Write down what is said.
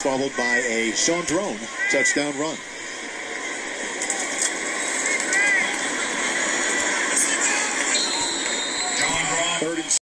followed by a Sean touchdown run. Third and